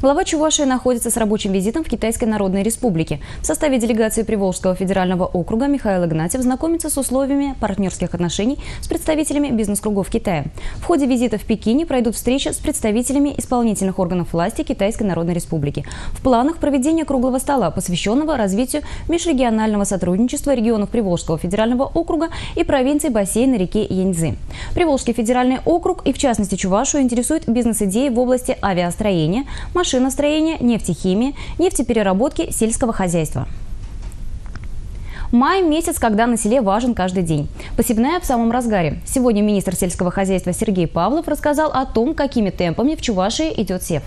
Глава Чувашии находится с рабочим визитом в Китайской Народной Республике. В составе делегации Приволжского федерального округа Михаил Игнатьев знакомится с условиями партнерских отношений с представителями бизнес-кругов Китая. В ходе визита в Пекине пройдут встречи с представителями исполнительных органов власти Китайской Народной Республики. В планах проведения круглого стола, посвященного развитию межрегионального сотрудничества регионов Приволжского федерального округа и провинций бассейна реки Яньцзы. Приволжский федеральный округ и, в частности, Чувашу интересует бизнес-идеи в области авиастроения, машиностроения, нефтехимии, нефтепереработки, сельского хозяйства. Май – месяц, когда на селе важен каждый день. Посевная в самом разгаре. Сегодня министр сельского хозяйства Сергей Павлов рассказал о том, какими темпами в Чувашии идет сев.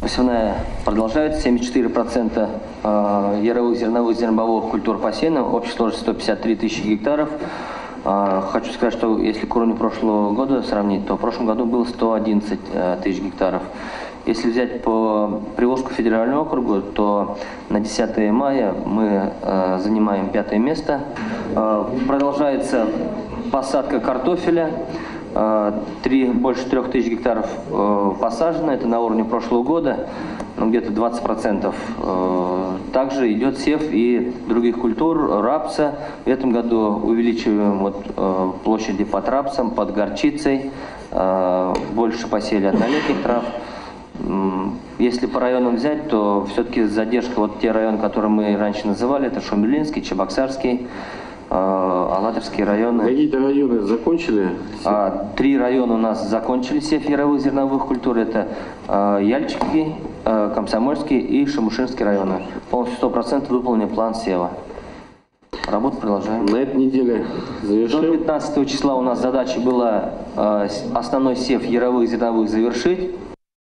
Посевная продолжается. 74% э, яровых зерновых зернобовых культур посеяно. Общая сложность 153 тысячи гектаров. Э, хочу сказать, что если к уровню прошлого года сравнить, то в прошлом году было 111 э, тысяч гектаров. Если взять по Приволжску федеральному округу, то на 10 мая мы э, занимаем пятое место. Э, продолжается посадка картофеля. Э, три, больше трех тысяч гектаров посажено, это на уровне прошлого года, ну, где-то 20%. Также идет сев и других культур, рапса. В этом году увеличиваем вот, э, площади под рапсом, под горчицей, э, больше посели однолетних трав. Если по районам взять, то все-таки задержка, вот те районы, которые мы раньше называли, это Шумилинский, Чебоксарский, Алатырские районы. Какие-то районы закончили? А, три района у нас закончили сев яровых зерновых культур. Это э, Яльчики, э, Комсомольский и Шамушинский районы. Полностью 100% выполнен план сева. Работу продолжаем. На этой неделе До завершим. 15 числа у нас задача была э, основной сев яровых зерновых завершить.